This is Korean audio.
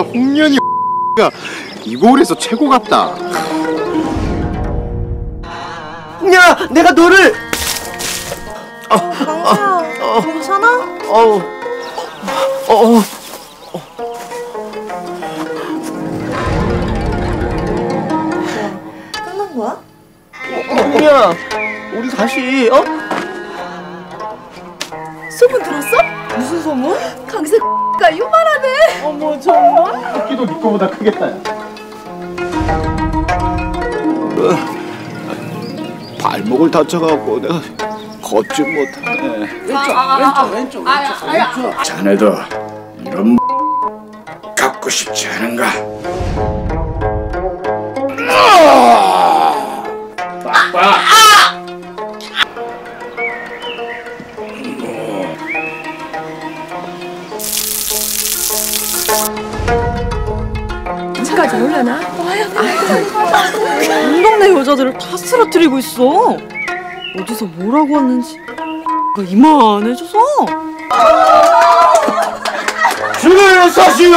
홍련이 가 이고을에서 최고 같다. 야, 내가 너를 강수야, 괜찮아? 어우 어, 어, 끝난 거야? 야, 우리 다시 어? 소문 들었어? 무슨 소문? 강세 가 요만하네. 어머 정말? 토끼도 네 거보다 크겠다. 발목을 다쳐갖고 내가 걷지 못하네. 왼쪽 왼쪽 왼쪽 자네도 이런 갖고 싶지 않은가? 차까지 올라나? 온 동네 여자들을 다 쓰러뜨리고 있어. 어디서 뭐라고 왔는지. 그 이만해져서. 줄을 서시오!